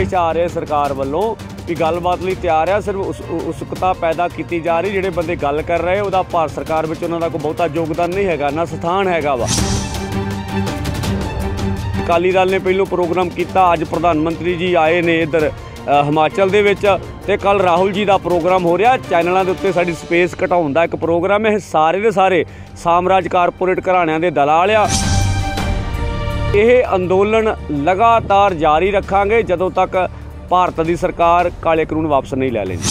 ਸੰਦੇਸ਼ ਆ ਰਿਹਾ ਸਰਕਾਰ ਵੱਲੋਂ ਕਿ ਗੱਲਬਾਤ ਲਈ ਤਿਆਰ ਆ, ਸਿਰਫ ਉਸ ਪੈਦਾ ਕੀਤੀ ਜਾ ਰਹੀ, ਜਿਹੜੇ ਬੰਦੇ ਗੱਲ ਕਰ ਰਹੇ, ਉਹਦਾ ਭਾਰਤ ਸਰਕਾਰ ਵਿੱਚ ਉਹਨਾਂ ਦਾ ਕੋਈ ਬਹੁਤਾ ਯੋਗਦਾਨ ਨਹੀਂ ਹੈਗਾ, ਨਾ ਸਥਾਨ ਹੈਗਾ ਵਾ। ਅਕਾਲੀ ਦਲ ਨੇ ਪਹਿਲੋਂ ਪ੍ਰੋਗਰਾਮ ਕੀਤਾ, ਅੱਜ ਪ੍ਰਧਾਨ ਮੰਤਰੀ ਜੀ ਆਏ ਨੇ ਇੱਧਰ ਹਿਮਾਚਲ ਦੇ ਵਿੱਚ ਤੇ ਕੱਲ ਰਾਹੁਲ ਜੀ ਦਾ ਪ੍ਰੋਗਰਾਮ ਹੋ ਰਿਹਾ, ਚੈਨਲਾਂ ਦੇ ਉੱਤੇ ਸਾਡੀ ਸਪੇਸ ਘਟਾਉਣ ਦਾ ਇੱਕ ਪ੍ਰੋਗਰਾਮ ਹੈ, ਇਹ ਸਾਰੇ ਦੇ ਸਾਰੇ ਸਾਮਰਾਜ ਕਾਰਪੋਰੇਟ ਘਰਾਣਿਆਂ ਦੇ ਦਲਾਲ ਆ। ਇਹ ਅੰਦੋਲਨ ਲਗਾਤਾਰ ਜਾਰੀ ਰੱਖਾਂਗੇ ਜਦੋਂ ਤੱਕ ਭਾਰਤ ਦੀ ਸਰਕਾਰ ਕਾਲੇ ਕਾਨੂੰਨ ਵਾਪਸ ਨਹੀਂ ਲੈ ਲੈਂਦੀ।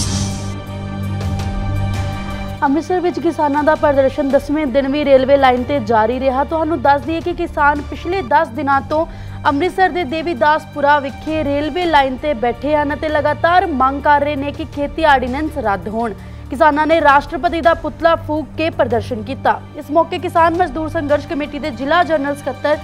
ਅੰਮ੍ਰਿਤਸਰ ਵਿੱਚ ਕਿਸਾਨਾਂ ਦਾ ਪ੍ਰਦਰਸ਼ਨ 10ਵੇਂ ਦਿਨ ਵੀ ਰੇਲਵੇ ਲਾਈਨ ਤੇ ਜਾਰੀ ਰਿਹਾ। ਤੁਹਾਨੂੰ ਦੱਸ ਦਈਏ ਕਿ ਕਿਸਾਨ ਪਿਛਲੇ 10 ਦਿਨਾਂ ਤੋਂ ਅੰਮ੍ਰਿਤਸਰ ਦੇ ਦੇਵੀਦਾਸਪੁਰਾ ਵਿਖੇ ਰੇਲਵੇ ਲਾਈਨ ਤੇ ਬੈਠੇ ਹਨ ਅਤੇ ਲਗਾਤਾਰ ਮੰਗ ਕਰ ਰਹੇ ਨੇ ਕਿ ਖੇਤੀ ਆਰਡੀਨੈਂਸ ਰੱਦ ਹੋਣ। ਕਿਸਾਨਾਂ ਨੇ ਰਾਸ਼ਟਰਪਤੀ ਦਾ ਪੁਤਲਾ ਫੂਕ ਕੇ ਪ੍ਰਦਰਸ਼ਨ ਕੀਤਾ। ਇਸ ਮੌਕੇ ਕਿਸਾਨ ਮਜ਼ਦੂਰ ਸੰਘਰਸ਼ ਕਮੇਟੀ ਦੇ ਜ਼ਿਲ੍ਹਾ ਜਨਰਲ ਸਕੱਤਰ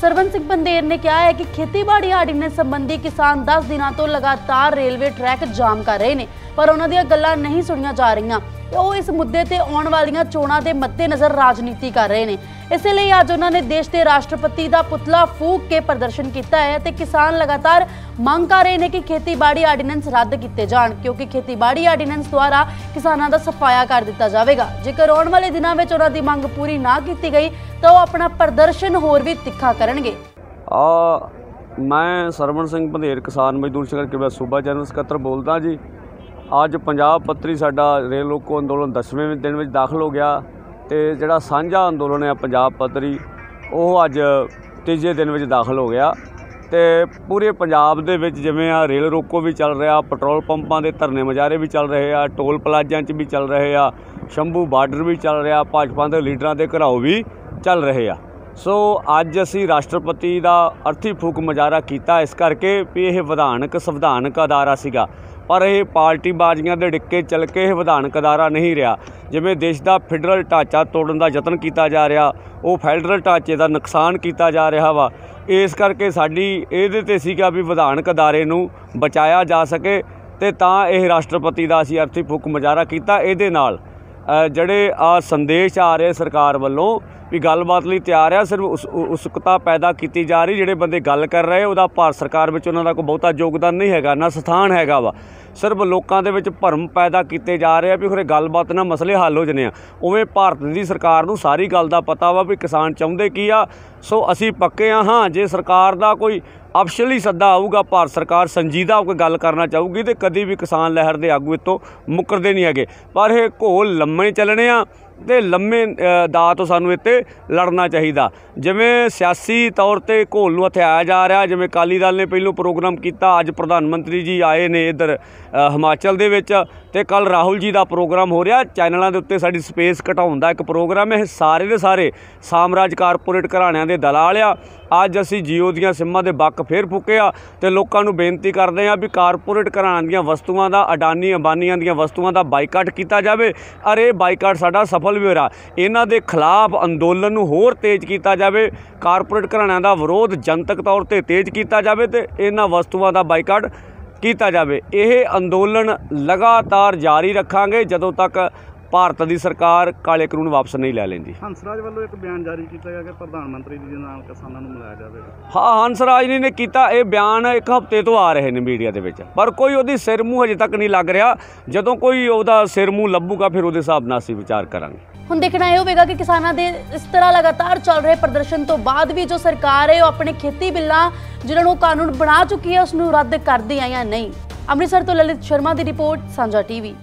ਸਰਵਨ ਸਿੰਘ ਬੰਦੇਰ ਨੇ ਕਿਹਾ ਹੈ ਕਿ ਖੇਤੀਬਾੜੀ ਆਰਡੀਨੈਂਸ ਸੰਬੰਧੀ ਕਿਸਾਨ 10 ਦਿਨਾਂ ਤੋਂ ਲਗਾਤਾਰ ਰੇਲਵੇ ਟਰੈਕ ਜਾਮ ਕਰ ਰਹੇ ਨੇ, ਪਰ ਉਹਨਾਂ ਦੀਆਂ ਗੱਲਾਂ ਨਹੀਂ ਸੁਣੀਆਂ ਜਾ ਰਹੀਆਂ ਉਹ ਇਸ ਮੁੱਦੇ ਤੇ ਆਉਣ ਵਾਲੀਆਂ ਚੋਣਾਂ ਦੇ ਮੱਦੇਨਜ਼ਰ ਰਾਜਨੀਤੀ ਕਰ ਰਹੇ ਨੇ। ਇਸੇ ਲਈ ਅੱਜ ਉਹਨਾਂ ਨੇ ਦੇਸ਼ ਦੇ ਰਾਸ਼ਟਰਪਤੀ ਦਾ ਪੁਤਲਾ ਫੂਕ ਕੇ ਪ੍ਰਦਰਸ਼ਨ ਕੀਤਾ ਹੈ ਤੇ ਕਿਸਾਨ ਲਗਾਤਾਰ ਮੰਗ ਕਰ ਰਹੇ ਨੇ ਕਿ ਖੇਤੀਬਾੜੀ ਆਰਡੀਨੈਂਸ ਰੱਦ ਕੀਤੇ ਜਾਣ, ਕਿਉਂਕਿ ਖੇਤੀਬਾੜੀ ਆਰਡੀਨੈਂਸ ਦੁਆਰਾ ਕਿਸਾਨਾਂ ਦਾ ਸਫਾਇਆ ਕਰ ਦਿੱਤਾ ਜਾਵੇਗਾ। ਜੇਕਰ ਆਉਣ ਵਾਲੇ ਦਿਨਾਂ ਵਿੱਚ ਉਹਨਾਂ ਦੀ ਮੰਗ ਪੂਰੀ ਨਾ ਕੀਤੀ ਗਈ, ਤਾਂ ਉਹ ਆਪਣਾ ਪ੍ਰਦਰਸ਼ਨ ਹੋਰ ਵੀ ਤਿੱਖਾ ਕਰਨਗੇ। ਆ, ਮੈਂ ਸਰਵਣ ਸਿੰਘ ਭੰਦੇਰ ਕਿਸਾਨ ਮਜ਼ਦੂਰ ਸੰਘਰਸ਼ ਕਮੇਟੀ ਸੂਬਾ ਜਨਰਲ ਸਕੱਤਰ ਬੋਲਦਾ ਜੀ। ਅੱਜ ਪੰਜਾਬ ਪੱਤਰੀ ਸਾਡਾ ਰੇਲ ਰੋਕੋ ਅੰਦੋਲਨ 10ਵੇਂ ਦਿਨ ਵਿੱਚ ਦਾਖਲ ਹੋ ਗਿਆ। ਤੇ ਜਿਹੜਾ ਸਾਂਝਾ ਅੰਦੋਲਨ ਹੈ ਪੰਜਾਬ ਪੱਧਰੀ, ਉਹ ਅੱਜ ਤੀਜੇ ਦਿਨ ਵਿੱਚ ਦਾਖਲ ਹੋ ਗਿਆ ਤੇ ਪੂਰੇ ਪੰਜਾਬ ਦੇ ਵਿੱਚ ਜਿਵੇਂ ਆ ਰੇਲ ਰੋਕੋ ਵੀ ਚੱਲ ਰਿਹਾ, ਪੈਟਰੋਲ ਪੰਪਾਂ ਦੇ ਧਰਨੇ ਮੁਜ਼ਾਹਰੇ ਵੀ ਚੱਲ ਰਹੇ ਆ, ਟੋਲ ਪਲਾਜ਼ਿਆਂ 'ਚ ਵੀ ਚੱਲ ਰਹੇ ਆ, ਸ਼ੰਭੂ ਬਾਰਡਰ ਵੀ ਚੱਲ ਰਿਹਾ, ਭਾਜਪਾ ਦੇ ਲੀਡਰਾਂ ਦੇ ਘਰਾਓ ਵੀ ਚੱਲ ਰਹੇ ਆ। ਸੋ ਅੱਜ ਅਸੀਂ ਰਾਸ਼ਟਰਪਤੀ ਦਾ ਅਰਥੀ ਫੂਕ ਮੁਜ਼ਾਹਰਾ ਕੀਤਾ, ਇਸ ਕਰਕੇ ਵੀ ਇਹ ਵਿਧਾਨਕ, ਸੰਵਿਧਾਨਕ ਅਦਾਰਾ ਸੀਗਾ। ਪਰ ਇਹ ਪਾਰਟੀ ਬਾਜ਼ੀਆਂ ਦੇ ਡਿੱਕੇ ਚੱਲ ਕੇ ਇਹ ਵਿਧਾਨਕ ਅਦਾਰਾ ਨਹੀਂ ਰਿਹਾ। ਜਿਵੇਂ ਦੇਸ਼ ਦਾ ਫੈਡਰਲ ਢਾਂਚਾ ਤੋੜਨ ਦਾ ਯਤਨ ਕੀਤਾ ਜਾ ਰਿਹਾ, ਉਹ ਫੈਡਰਲ ਢਾਂਚੇ ਦਾ ਨੁਕਸਾਨ ਕੀਤਾ ਜਾ ਰਿਹਾ ਵਾ। ਇਸ ਕਰਕੇ ਸਾਡੀ ਇਹਦੇ ਤੇ ਸੀਗਾ ਵੀ ਵਿਧਾਨਕ ਅਦਾਰੇ ਨੂੰ ਬਚਾਇਆ ਜਾ ਸਕੇ ਤੇ ਤਾਂ ਇਹ ਰਾਸ਼ਟਰਪਤੀ ਦਾ ਅਸੀਂ ਅਰਥੀ ਫੂਕ ਮੁਜ਼ਾਹਰਾ ਕੀਤਾ। ਇਹਦੇ ਨਾਲ ਜਿਹੜੇ ਆ ਸੰਦੇਸ਼ ਆ ਰਹੇ ਸਰਕਾਰ ਵੱਲੋਂ ਵੀ ਗੱਲਬਾਤ ਲਈ ਤਿਆਰ ਆ, ਸਿਰਫ ਉਸ ਉ- ਉਤਸੁਕਤਾ ਪੈਦਾ ਕੀਤੀ ਜਾ ਰਹੀ, ਜਿਹੜੇ ਬੰਦੇ ਗੱਲ ਕਰ ਰਹੇ, ਉਹਦਾ ਭਾਰਤ ਸਰਕਾਰ ਵਿੱਚ ਉਹਨਾਂ ਦਾ ਕੋਈ ਬਹੁਤਾ ਯੋਗਦਾਨ ਨਹੀਂ ਹੈਗਾ, ਨਾ ਸਥਾਨ ਹੈਗਾ ਵਾ। ਸਿਰਫ ਲੋਕਾਂ ਦੇ ਵਿੱਚ ਭਰਮ ਪੈਦਾ ਕੀਤੇ ਜਾ ਰਹੇ ਆ ਵੀ ਖਰੇ ਗੱਲਬਾਤ ਨਾਲ ਮਸਲੇ ਹੱਲ ਹੋ ਜਨੇ ਆ। ਉਵੇਂ ਭਾਰਤ ਦੀ ਸਰਕਾਰ ਨੂੰ ਸਾਰੀ ਗੱਲ ਦਾ ਪਤਾ ਵਾ ਵੀ ਕਿਸਾਨ ਚਾਹੁੰਦੇ ਕੀ ਆ। ਸੋ ਅਸੀਂ ਪੱਕੇ ਆ ਹਾਂ, ਜੇ ਸਰਕਾਰ ਦਾ ਕੋਈ ਅਫਸ਼ਲੀ ਸੱਦਾ ਆਊਗਾ ਭਾਰਤ ਸਰਕਾਰ ਸੰਜੀਦਾ ਹੋ ਕੇ ਗੱਲ ਕਰਨਾ ਚਾਹੂਗੀ ਤੇ ਕਦੀ ਵੀ ਕਿਸਾਨ ਲਹਿਰ ਦੇ ਆਗੂ ਇਤੋਂ ਮੁੱਕਰਦੇ ਨਹੀਂ ਹੈਗੇ। ਪਰ ਇਹ ਘੋਲ ਲੰਮੇ ਚੱਲਣੇ ਆ ਤੇ ਲੰਮੇ ਅ, ਦਾ ਤੋਂ ਸਾਨੂੰ ਇੱਥੇ ਲੜਨਾ ਚਾਹੀਦਾ। ਜਿਵੇਂ ਸਿਆਸੀ ਤੌਰ ਤੇ ਘੋਲ ਨੂੰ ਹਥਿਆਇਆ ਜਾ ਰਿਹਾ ਜਿਵੇਂ ਅਕਾਲੀ ਦਲ ਨੇ ਪਹਿਲੋਂ ਪ੍ਰੋਗਰਾਮ ਕੀਤਾ ਅੱਜ ਪ੍ਰਧਾਨ ਮੰਤਰੀ ਜੀ ਆਏ ਨੇ ਇੱਧਰ ਹਿਮਾਚਲ ਦੇ ਵਿੱਚ। ਤੇ ਕੱਲ ਰਾਹੁਲ ਜੀ ਦਾ ਪ੍ਰੋਗਰਾਮ ਹੋ ਰਿਹਾ। ਚੈਨਲਾਂ ਦੇ ਉੱਤੇ ਸਾਡੀ ਸਪੇਸ ਘਟਾਉਣ ਦਾ ਇੱਕ ਪ੍ਰੋਗਰਾਮ ਹੈ। ਇਹ ਸਾਰੇ ਦੇ ਸਾਰੇ ਸਾਮਰਾਜ ਕਾਰਪੋਰੇਟ ਘਰਾਣਿਆਂ ਦੇ ਦਲਾਲ ਆ। ਅੱਜ ਅਸੀਂ ਜੀਓ ਦੀਆਂ ਸਿੰਮਾਂ ਦੇ ਬੱਕ ਫੇਰ ਫੂਕੇ ਆ ਤੇ ਲੋਕਾਂ ਨੂੰ ਬੇਨਤੀ ਕਰਦੇ ਆ ਵੀ ਕਾਰਪੋਰੇਟ ਘਰਾਣਿਆਂ ਦੀਆਂ ਵਸਤੂਆਂ ਦਾ, ਅਡਾਨੀ ਅੰਬਾਨੀਆਂ ਦੀਆਂ ਵਸਤੂਆਂ ਦਾ ਬਾਈਕਾਟ ਕੀਤਾ ਜਾਵੇ। ਅਰੇ ਇਹ ਬਾਈਕਾਟ ਸਾਡਾ ਸਫਲ ਵੀ ਹੋਇਆ। ਇਹਨਾਂ ਦੇ ਖਿਲਾਫ ਅੰਦੋਲਨ ਨੂੰ ਹੋਰ ਤੇਜ਼ ਕੀਤਾ ਜਾਵੇ। ਕਾਰਪੋਰੇਟ ਘਰਾਣਿਆਂ ਦਾ ਵਿਰੋਧ ਜਨਤਕ ਤੌਰ ਤੇ ਤੇਜ਼ ਕੀਤਾ ਜਾਵੇ ਤੇ ਇਹਨਾਂ ਵਸਤੂਆਂ ਦਾ ਬਾਈਕਾਟ ਕੀਤਾ ਜਾਵੇ। ਇਹ ਅੰਦੋਲਨ ਲਗਾਤਾਰ ਜਾਰੀ ਰੱਖਾਂਗੇ ਜਦੋਂ ਤੱਕ ਭਾਰਤ ਦੀ ਸਰਕਾਰ ਕਾਲੇ ਕਾਨੂੰਨ ਵਾਪਸ ਨਹੀਂ ਲੈ ਲੈਂਦੀ। ਹੰਸਰਾਜ ਵੱਲੋਂ ਇੱਕ ਬਿਆਨ ਜਾਰੀ ਕੀਤਾ ਗਿਆ ਕਿ ਪ੍ਰਧਾਨ ਮੰਤਰੀ ਜੀ ਦੇ ਨਾਲ ਕਿਸਾਨਾਂ ਨੂੰ ਮਿਲਾਇਆ ਜਾਵੇਗਾ ਹਾਂ ਹੰਸਰਾਜ ਜੀ ਨੇ ਕੀਤਾ ਇਹ ਬਿਆਨ ਇੱਕ ਹਫ਼ਤੇ ਤੋਂ ਆ ਰਹੇ ਨੇ ਮੀਡੀਆ ਦੇ ਵਿੱਚ। ਪਰ ਕੋਈ ਉਹਦੀ ਸਿਰ ਮੂੰਹ ਹਜੇ ਤੱਕ ਨਹੀਂ ਲੱਗ ਰਿਹਾ। ਜਦੋਂ ਕੋਈ ਉਹਦਾ ਸਿਰ ਮੂੰਹ ਲੱਭੂਗਾ ਫਿਰ ਉਹਦੇ ਹਿਸਾਬ ਨਾਲ ਅਸੀਂ ਵਿਚਾਰ ਕਰਾਂਗੇ। ਹੁਣ ਦੇਖਣਾ ਇਹ ਹੋਵੇਗਾ ਕਿ ਕਿਸਾਨਾਂ ਦੇ ਇਸ ਤਰ੍ਹਾਂ ਲਗਾਤਾਰ ਚੱਲ ਰਹੇ ਪ੍ਰਦਰਸ਼ਨ ਤੋਂ ਬਾਅਦ ਵੀ ਜੋ ਸਰਕਾਰ ਹੈ ਉਹ ਆਪਣੇ ਖੇਤੀ ਬਿੱਲਾਂ ਜਿਨ੍ਹਾਂ ਨੂੰ ਕਾਨੂੰਨ ਬਣਾ ਚੁੱਕੀ ਹੈ ਉਸ ਨੂੰ ਰੱਦ ਕਰਦੀ ਹੈ ਜਾਂ ਨਹੀਂ? ਅੰਮ੍ਰਿਤਸਰ ਤੋਂ ਲਲਿਤ ਸ਼ਰਮਾ ਦੀ ਰਿਪੋਰਟ ਸਾਂਝਾ ਟੀਵੀ।